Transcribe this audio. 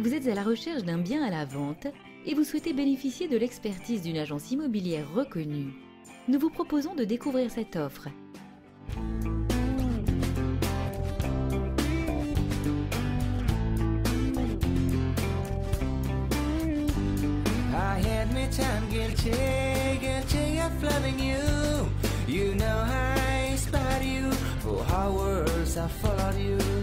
Vous êtes à la recherche d'un bien à la vente et vous souhaitez bénéficier de l'expertise d'une agence immobilière reconnue. Nous vous proposons de découvrir cette offre. I followed you.